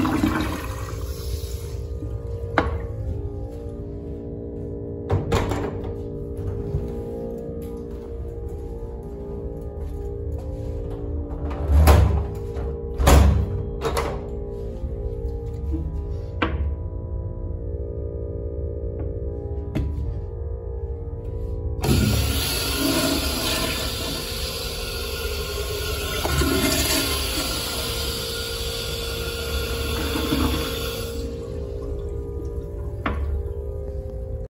you